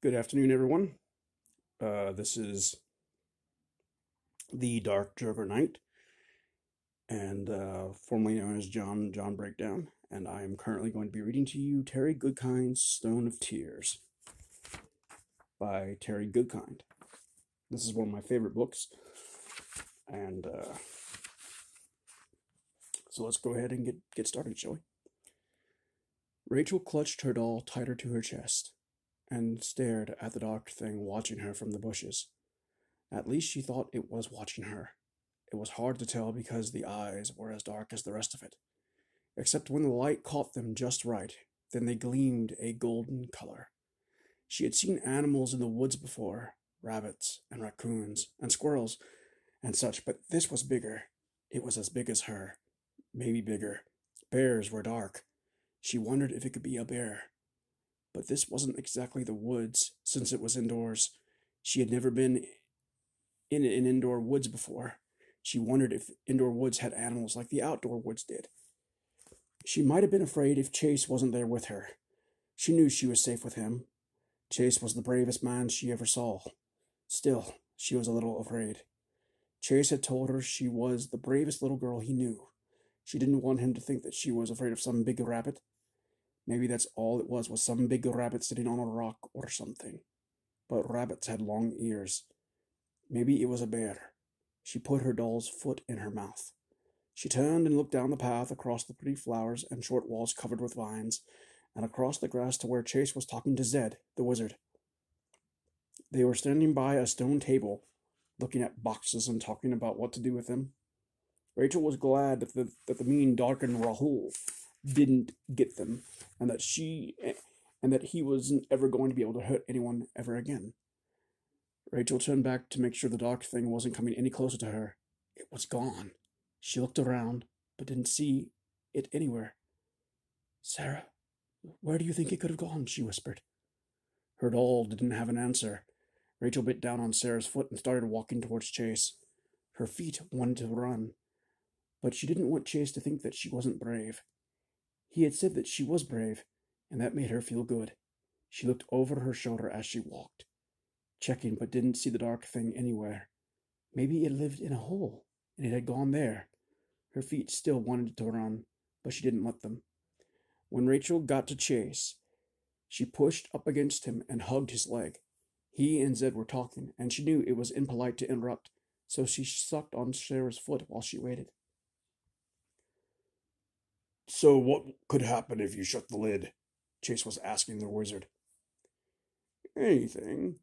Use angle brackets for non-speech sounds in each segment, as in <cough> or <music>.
Good afternoon, everyone. Uh, this is the Dark Drover Knight, and uh, formerly known as John John Breakdown. And I am currently going to be reading to you Terry Goodkind's Stone of Tears by Terry Goodkind. This is one of my favorite books, and uh, so let's go ahead and get get started, shall we? Rachel clutched her doll tighter to her chest and stared at the dark thing watching her from the bushes. At least she thought it was watching her. It was hard to tell because the eyes were as dark as the rest of it, except when the light caught them just right, then they gleamed a golden color. She had seen animals in the woods before rabbits and raccoons and squirrels and such, but this was bigger. It was as big as her, maybe bigger. Bears were dark. She wondered if it could be a bear. But this wasn't exactly the woods, since it was indoors. She had never been in an indoor woods before. She wondered if indoor woods had animals like the outdoor woods did. She might have been afraid if Chase wasn't there with her. She knew she was safe with him. Chase was the bravest man she ever saw. Still, she was a little afraid. Chase had told her she was the bravest little girl he knew. She didn't want him to think that she was afraid of some big rabbit. Maybe that's all it was, was some big rabbit sitting on a rock or something. But rabbits had long ears. Maybe it was a bear. She put her doll's foot in her mouth. She turned and looked down the path across the pretty flowers and short walls covered with vines, and across the grass to where Chase was talking to Zedd, the wizard. They were standing by a stone table, looking at boxes and talking about what to do with them. Rachel was glad that the, that the mean Darken Rahl didn't get them, and that she and that he wasn't ever going to be able to hurt anyone ever again. Rachel turned back to make sure the dark thing wasn't coming any closer to her. It was gone. She looked around, but didn't see it anywhere. Sarah, where do you think it could have gone? she whispered. Her doll didn't have an answer. Rachel bit down on Sarah's foot and started walking towards Chase. Her feet wanted to run, but she didn't want Chase to think that she wasn't brave. He had said that she was brave, and that made her feel good. She looked over her shoulder as she walked, checking but didn't see the dark thing anywhere. Maybe it lived in a hole, and it had gone there. Her feet still wanted to run, but she didn't let them. When Rachel got to Chase, she pushed up against him and hugged his leg. He and Zedd were talking, and she knew it was impolite to interrupt, so she sucked on Sarah's foot while she waited. So, what could happen if you shut the lid? Chase was asking the wizard. Anything.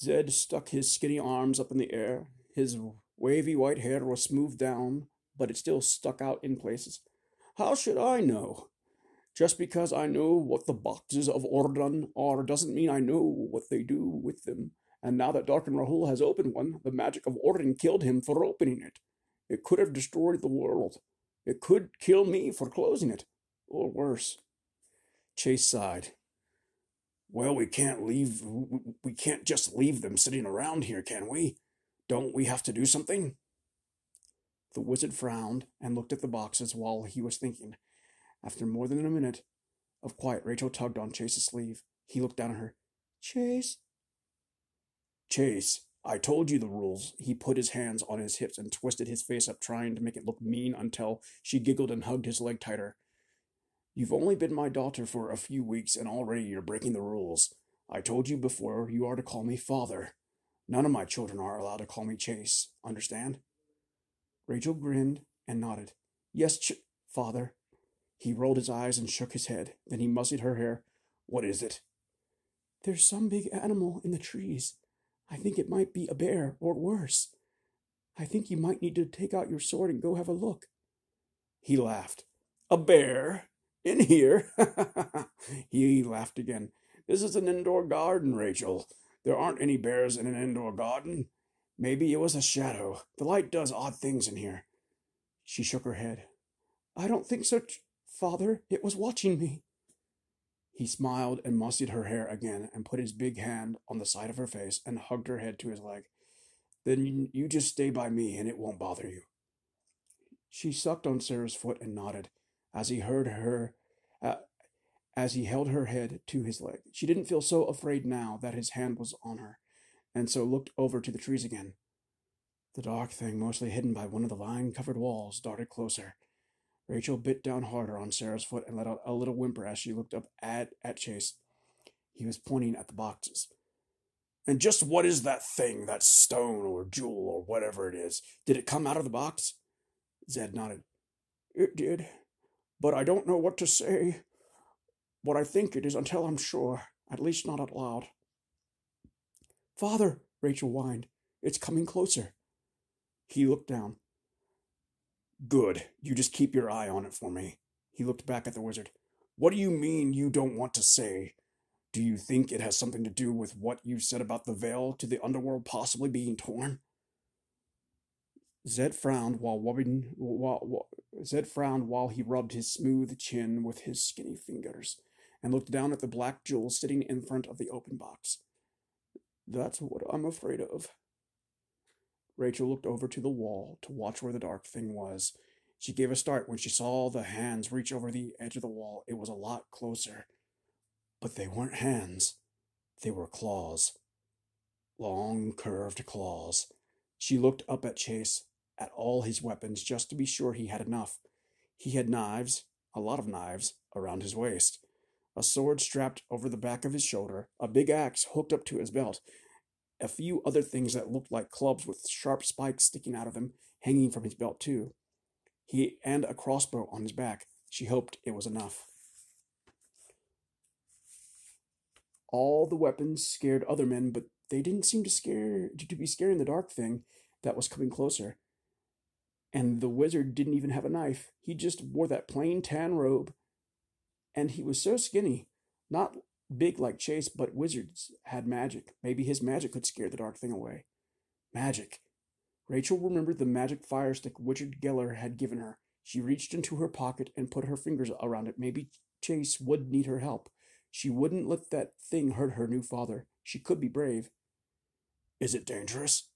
Zedd stuck his skinny arms up in the air. His wavy white hair was smoothed down, but it still stuck out in places. How should I know? Just because I know what the boxes of Orden are doesn't mean I know what they do with them. And now that Darken Rahl has opened one, the magic of Orden killed him for opening it. It could have destroyed the world. It could kill me for closing it, or worse. Chase sighed. Well, we can't leave, we can't just leave them sitting around here, can we? Don't we have to do something? The wizard frowned and looked at the boxes while he was thinking. After more than a minute of quiet, Rachel tugged on Chase's sleeve. He looked down at her. Chase? Chase, I told you the rules. He put his hands on his hips and twisted his face up, trying to make it look mean until she giggled and hugged his leg tighter. You've only been my daughter for a few weeks, and already you're breaking the rules. I told you before you are to call me father. None of my children are allowed to call me Chase. Understand? Rachel grinned and nodded. Yes, ch- father. He rolled his eyes and shook his head. Then he mussied her hair. What is it? There's some big animal in the trees. I think it might be a bear, or worse. I think you might need to take out your sword and go have a look. He laughed. A bear? In here? <laughs> he laughed again. This is an indoor garden, Rachel. There aren't any bears in an indoor garden. Maybe it was a shadow. The light does odd things in here. She shook her head. I don't think so, father. It was watching me. He smiled and mussied her hair again and put his big hand on the side of her face and hugged her head to his leg. Then you just stay by me and it won't bother you. She sucked on Sarah's foot and nodded as he heard her, uh, as he held her head to his leg. She didn't feel so afraid now that his hand was on her, and so looked over to the trees again. The dark thing, mostly hidden by one of the vine covered walls, darted closer. Rachel bit down harder on Sarah's foot and let out a little whimper as she looked up at, at Chase. He was pointing at the boxes. And just what is that thing, that stone or jewel or whatever it is? Did it come out of the box? Zedd nodded. It did, but I don't know what to say. What I think it is until I'm sure, at least not out loud. Father, Rachel whined, it's coming closer. He looked down. Good. You just keep your eye on it for me. He looked back at the wizard. What do you mean you don't want to say? Do you think it has something to do with what you said about the veil to the underworld possibly being torn? Zedd frowned while rubbing. While, while, Zedd frowned while he rubbed his smooth chin with his skinny fingers, and looked down at the black jewel sitting in front of the open box. That's what I'm afraid of. Rachel looked over to the wall to watch where the dark thing was. She gave a start when she saw the hands reach over the edge of the wall. It was a lot closer. But they weren't hands, they were claws. Long, curved claws. She looked up at Chase, at all his weapons, just to be sure he had enough. He had knives, a lot of knives, around his waist, a sword strapped over the back of his shoulder, a big axe hooked up to his belt, a few other things that looked like clubs with sharp spikes sticking out of them, hanging from his belt, too. He and a crossbow on his back. She hoped it was enough. All the weapons scared other men, but they didn't seem to scare to be scaring the dark thing that was coming closer. And the wizard didn't even have a knife. He just wore that plain tan robe. And he was so skinny, not big like Chase, but wizards had magic. Maybe his magic could scare the dark thing away. Magic. Rachel remembered the magic fire stick Richard Geller had given her. She reached into her pocket and put her fingers around it. Maybe Chase would need her help. She wouldn't let that thing hurt her new father. She could be brave. Is it dangerous?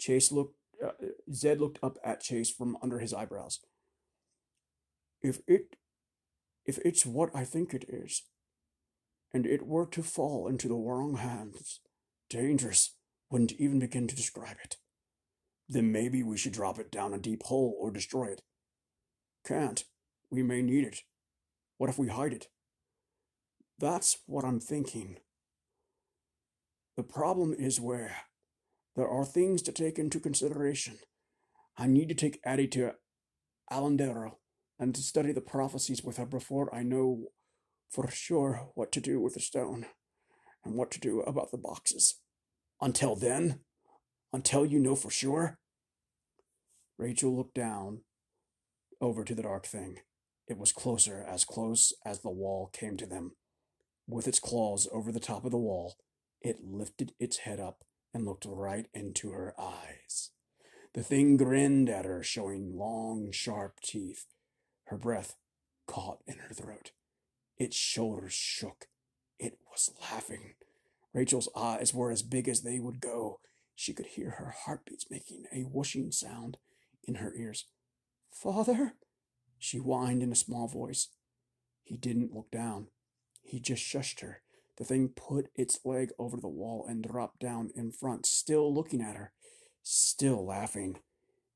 Chase looked. Uh, Zedd looked up at Chase from under his eyebrows. If it, if it's what I think it is, and it were to fall into the wrong hands, dangerous wouldn't even begin to describe it. Then maybe we should drop it down a deep hole or destroy it. Can't. We may need it. What if we hide it? That's what I'm thinking. The problem is where. There are things to take into consideration. I need to take Adie to Aydindril and to study the prophecies with her before I know for sure what to do with the stone and what to do about the boxes. Until then? Until you know for sure? Rachel looked down over to the dark thing. It was closer, as close as the wall came to them. With its claws over the top of the wall, it lifted its head up and looked right into her eyes. The thing grinned at her, showing long, sharp teeth. Her breath caught in her throat. Its shoulders shook. It was laughing. Rachel's eyes were as big as they would go. She could hear her heartbeats making a whooshing sound in her ears. Father? She whined in a small voice. He didn't look down. He just shushed her. The thing put its leg over the wall and dropped down in front, still looking at her, still laughing.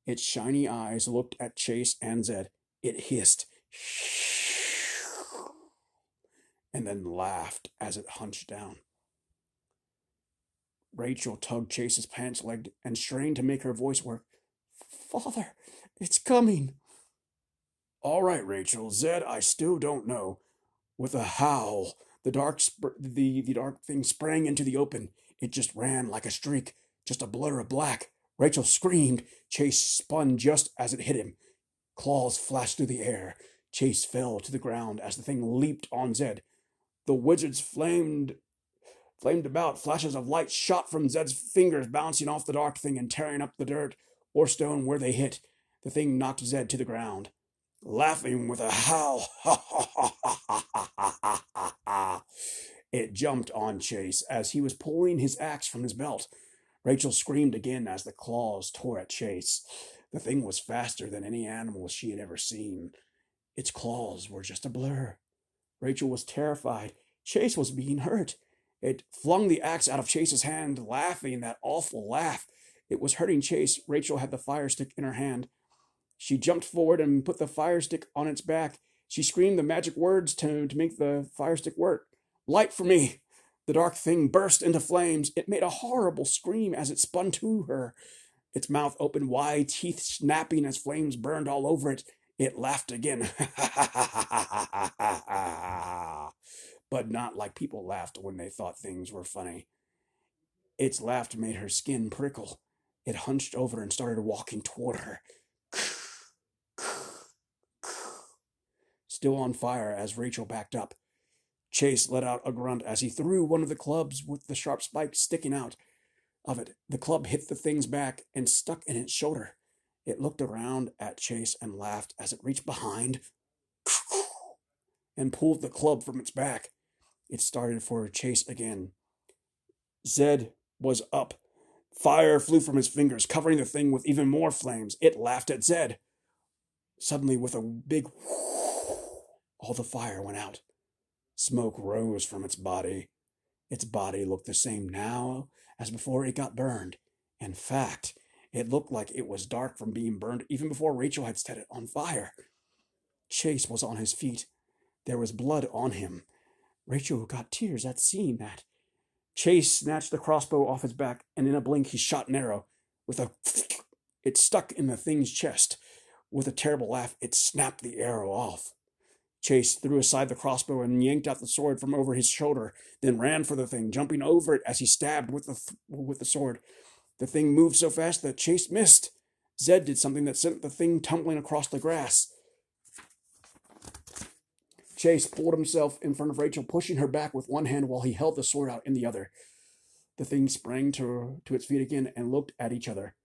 Its shiny eyes looked at Chase and Zedd. It hissed. Shh and then laughed as it hunched down. Rachel tugged Chase's pants leg and strained to make her voice work. Father, it's coming. All right, Rachel. Zedd, I still don't know. With a howl, the dark sp- the, the dark thing sprang into the open. It just ran like a streak, just a blur of black. Rachel screamed. Chase spun just as it hit him. Claws flashed through the air. Chase fell to the ground as the thing leaped on Zedd. The wizards flamed flamed about. Flashes of light shot from Zedd's fingers, bouncing off the dark thing and tearing up the dirt or stone where they hit. The thing knocked Zedd to the ground. Laughing with a howl, <laughs> it jumped on Chase as he was pulling his axe from his belt. Rachel screamed again as the claws tore at Chase. The thing was faster than any animal she had ever seen. Its claws were just a blur, Rachel was terrified. Chase was being hurt. It flung the axe out of Chase's hand, laughing that awful laugh. It was hurting Chase. Rachel had the fire stick in her hand. She jumped forward and put the fire stick on its back. She screamed the magic words to, to make the fire stick work. Light for me! The dark thing burst into flames. It made a horrible scream as it spun to her. Its mouth opened wide, teeth snapping as flames burned all over it. It laughed again. <laughs> but not like people laughed when they thought things were funny. Its laugh made her skin prickle. It hunched over and started walking toward her. Still on fire as Rachel backed up. Chase let out a grunt as he threw one of the clubs with the sharp spike sticking out of it. The club hit the thing's back and stuck in its shoulder. It looked around at Chase and laughed as it reached behind and pulled the club from its back. It started for Chase again. Zedd was up. Fire flew from his fingers, covering the thing with even more flames. It laughed at Zedd. Suddenly, with a big <sniffs> all the fire went out. Smoke rose from its body. Its body looked the same now as before it got burned. In fact, it looked like it was dark from being burned even before Rachel had set it on fire. Chase was on his feet. There was blood on him. Rachel got tears at seeing that. Chase snatched the crossbow off his back, and in a blink he shot an arrow. With a <sniffs> it stuck in the thing's chest. With a terrible laugh, it snapped the arrow off. Chase threw aside the crossbow and yanked out the sword from over his shoulder, then ran for the thing, jumping over it as he stabbed with the, th- with the sword. The thing moved so fast that Chase missed. Zedd did something that sent the thing tumbling across the grass. Chase pulled himself in front of Rachel, pushing her back with one hand while he held the sword out in the other. The thing sprang to, to its feet again and looked at each other.